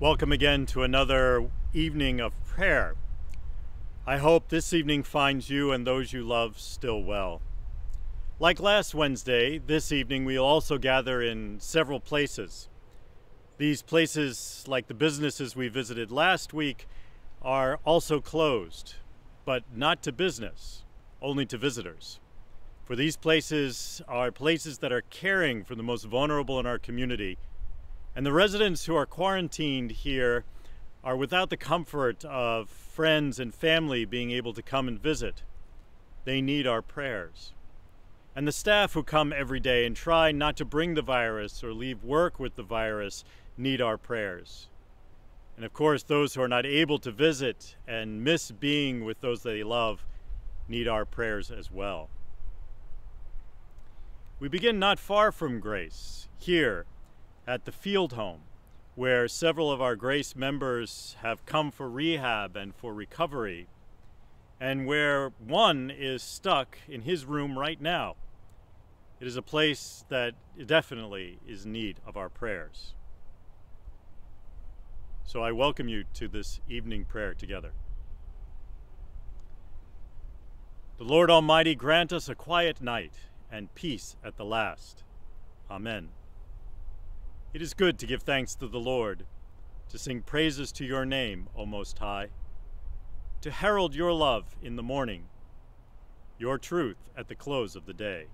Welcome again to another evening of prayer. I hope this evening finds you and those you love still well. Like last Wednesday, this evening we'll also gather in several places. These places, like the businesses we visited last week, are also closed, but not to business, only to visitors. For these places are places that are caring for the most vulnerable in our community and the residents who are quarantined here are without the comfort of friends and family being able to come and visit. They need our prayers. And the staff who come every day and try not to bring the virus or leave work with the virus need our prayers. And of course, those who are not able to visit and miss being with those they love need our prayers as well. We begin not far from grace, here at the field home, where several of our Grace members have come for rehab and for recovery, and where one is stuck in his room right now. It is a place that definitely is in need of our prayers. So I welcome you to this evening prayer together. The Lord Almighty grant us a quiet night and peace at the last. Amen. It is good to give thanks to the Lord, to sing praises to your name, O Most High, to herald your love in the morning, your truth at the close of the day.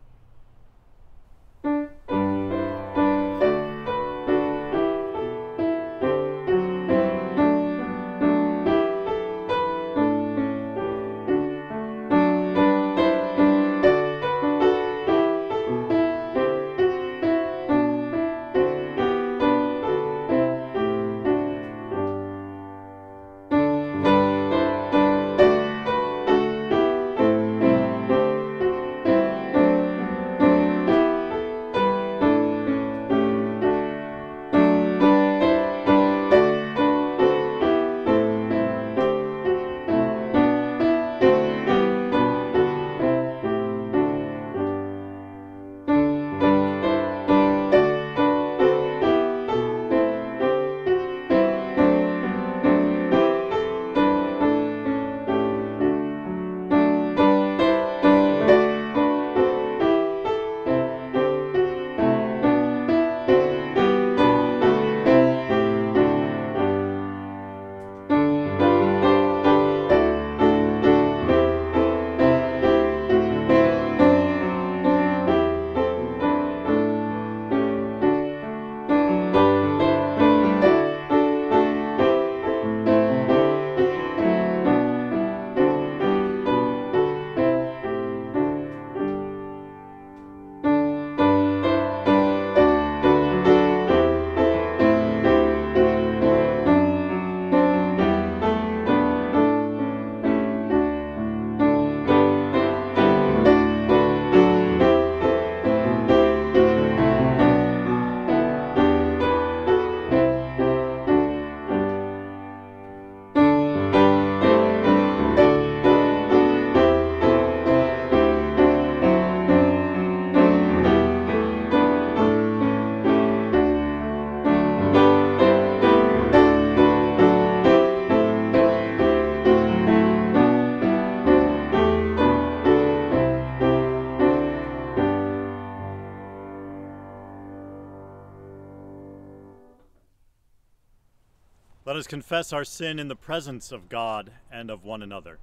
Let us confess our sin in the presence of God and of one another.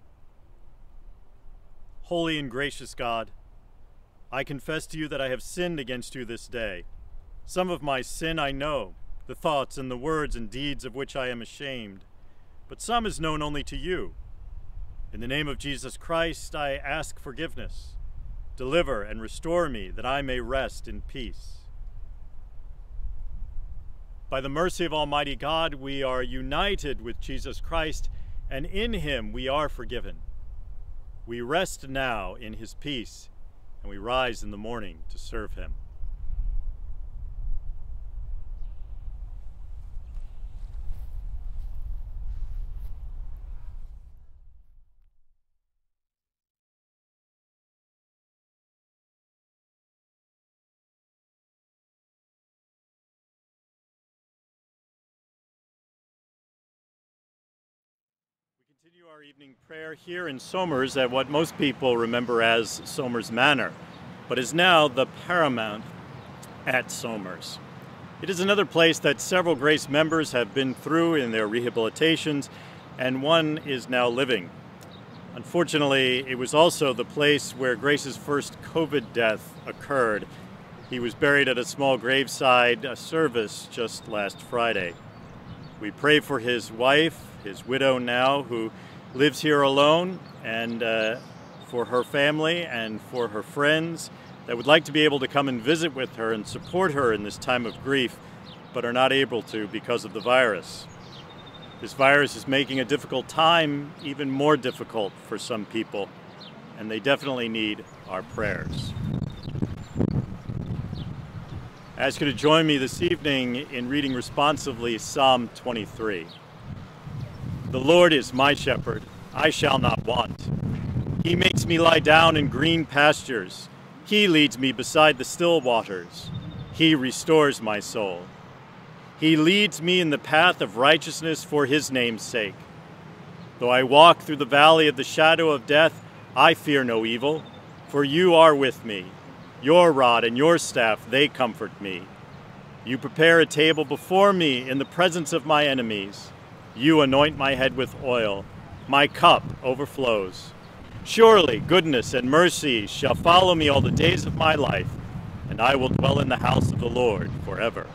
Holy and gracious God, I confess to you that I have sinned against you this day. Some of my sin I know, the thoughts and the words and deeds of which I am ashamed, but some is known only to you. In the name of Jesus Christ, I ask forgiveness. Deliver and restore me that I may rest in peace. By the mercy of Almighty God, we are united with Jesus Christ, and in him we are forgiven. We rest now in his peace, and we rise in the morning to serve him. Continue our evening prayer here in Somers at what most people remember as Somers Manor, but is now the Paramount at Somers. It is another place that several Grace members have been through in their rehabilitations, and one is now living. Unfortunately, it was also the place where Grace's first COVID death occurred. He was buried at a small graveside a service just last Friday. We pray for his wife, his widow now, who lives here alone, and uh, for her family and for her friends that would like to be able to come and visit with her and support her in this time of grief, but are not able to because of the virus. This virus is making a difficult time even more difficult for some people, and they definitely need our prayers. I ask you to join me this evening in reading responsively Psalm 23. The Lord is my shepherd, I shall not want. He makes me lie down in green pastures. He leads me beside the still waters. He restores my soul. He leads me in the path of righteousness for his name's sake. Though I walk through the valley of the shadow of death, I fear no evil, for you are with me. Your rod and your staff, they comfort me. You prepare a table before me in the presence of my enemies. You anoint my head with oil. My cup overflows. Surely goodness and mercy shall follow me all the days of my life, and I will dwell in the house of the Lord forever.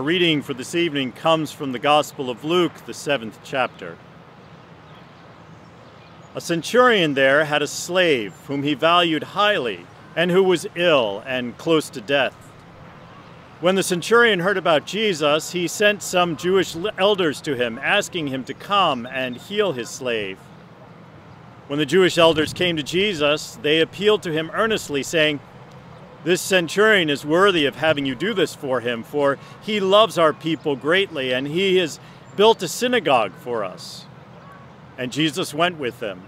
Our reading for this evening comes from the Gospel of Luke, the seventh chapter. A centurion there had a slave whom he valued highly and who was ill and close to death. When the centurion heard about Jesus, he sent some Jewish elders to him, asking him to come and heal his slave. When the Jewish elders came to Jesus, they appealed to him earnestly, saying, this centurion is worthy of having you do this for him, for he loves our people greatly, and he has built a synagogue for us. And Jesus went with them.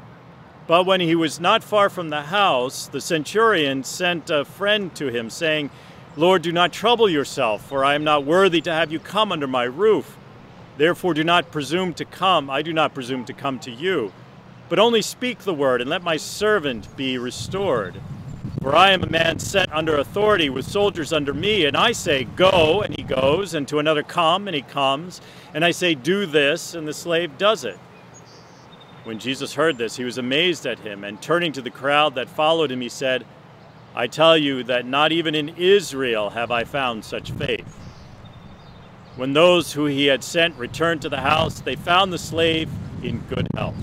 But when he was not far from the house, the centurion sent a friend to him, saying, Lord, do not trouble yourself, for I am not worthy to have you come under my roof. Therefore, do not presume to come, I do not presume to come to you, but only speak the word, and let my servant be restored. For I am a man set under authority with soldiers under me, and I say, Go, and he goes, and to another, Come, and he comes, and I say, Do this, and the slave does it. When Jesus heard this, he was amazed at him, and turning to the crowd that followed him, he said, I tell you that not even in Israel have I found such faith. When those who he had sent returned to the house, they found the slave in good health.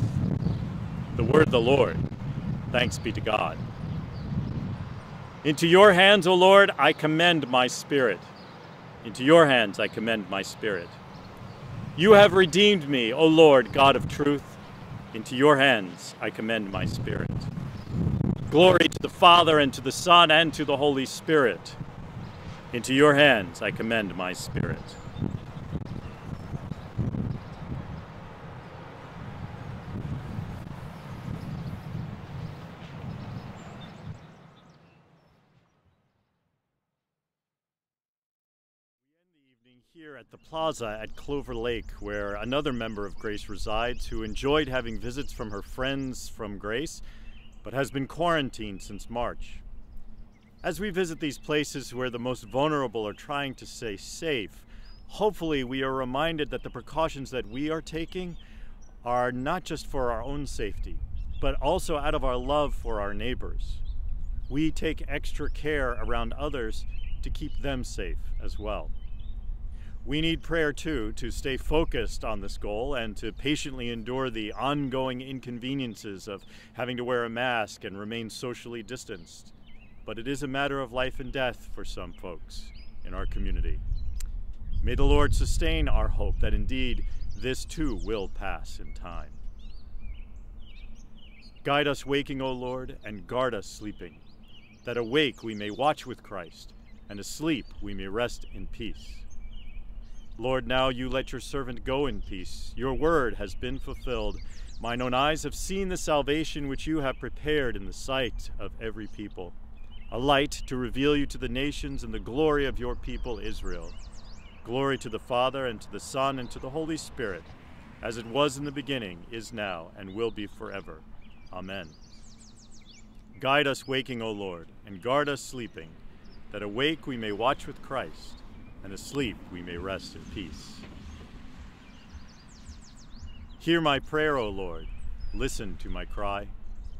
The word of the Lord. Thanks be to God. Into your hands, O Lord, I commend my spirit. Into your hands I commend my spirit. You have redeemed me, O Lord, God of truth. Into your hands I commend my spirit. Glory to the Father, and to the Son, and to the Holy Spirit. Into your hands I commend my spirit. here at the plaza at Clover Lake, where another member of Grace resides who enjoyed having visits from her friends from Grace, but has been quarantined since March. As we visit these places where the most vulnerable are trying to stay safe, hopefully we are reminded that the precautions that we are taking are not just for our own safety, but also out of our love for our neighbors. We take extra care around others to keep them safe as well. We need prayer too to stay focused on this goal and to patiently endure the ongoing inconveniences of having to wear a mask and remain socially distanced. But it is a matter of life and death for some folks in our community. May the Lord sustain our hope that indeed this too will pass in time. Guide us waking, O Lord, and guard us sleeping, that awake we may watch with Christ, and asleep we may rest in peace. Lord, now you let your servant go in peace. Your word has been fulfilled. Mine own eyes have seen the salvation which you have prepared in the sight of every people, a light to reveal you to the nations and the glory of your people Israel. Glory to the Father, and to the Son, and to the Holy Spirit, as it was in the beginning, is now, and will be forever. Amen. Guide us waking, O Lord, and guard us sleeping, that awake we may watch with Christ and asleep we may rest in peace. Hear my prayer, O Lord. Listen to my cry.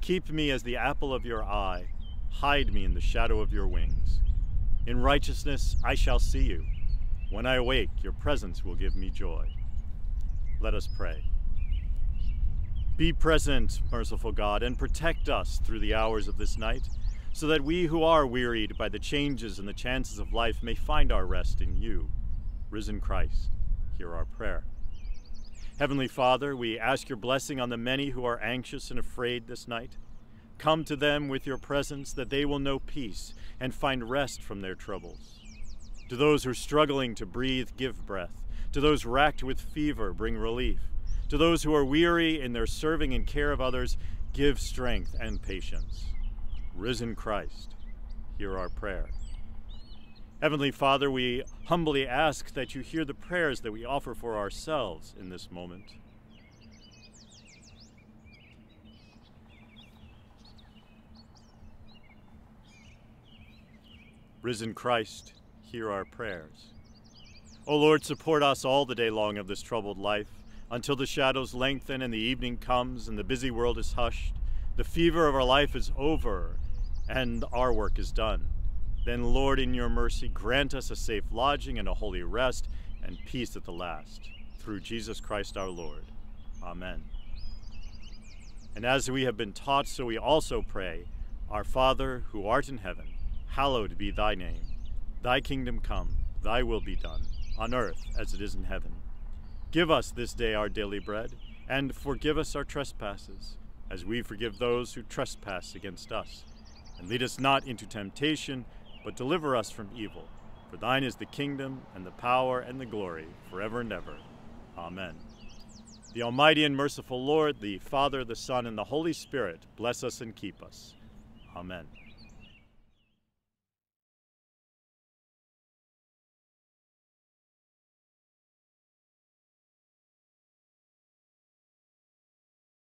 Keep me as the apple of your eye. Hide me in the shadow of your wings. In righteousness I shall see you. When I awake, your presence will give me joy. Let us pray. Be present, merciful God, and protect us through the hours of this night so that we who are wearied by the changes and the chances of life may find our rest in you. Risen Christ, hear our prayer. Heavenly Father, we ask your blessing on the many who are anxious and afraid this night. Come to them with your presence that they will know peace and find rest from their troubles. To those who are struggling to breathe, give breath. To those racked with fever, bring relief. To those who are weary in their serving and care of others, give strength and patience risen Christ, hear our prayer. Heavenly Father, we humbly ask that you hear the prayers that we offer for ourselves in this moment. Risen Christ, hear our prayers. O Lord, support us all the day long of this troubled life, until the shadows lengthen and the evening comes and the busy world is hushed. The fever of our life is over and our work is done. Then, Lord, in your mercy, grant us a safe lodging and a holy rest and peace at the last. Through Jesus Christ our Lord. Amen. And as we have been taught, so we also pray Our Father, who art in heaven, hallowed be thy name. Thy kingdom come, thy will be done, on earth as it is in heaven. Give us this day our daily bread, and forgive us our trespasses, as we forgive those who trespass against us. And lead us not into temptation, but deliver us from evil. For thine is the kingdom, and the power, and the glory, forever and ever. Amen. The Almighty and merciful Lord, the Father, the Son, and the Holy Spirit, bless us and keep us. Amen.